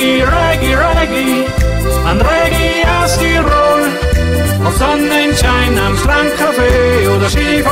Reggae, Reggae, Reggae, ein Reggae aus Tirol. Auf Sonnenschein am Strandcafé oder Skifahren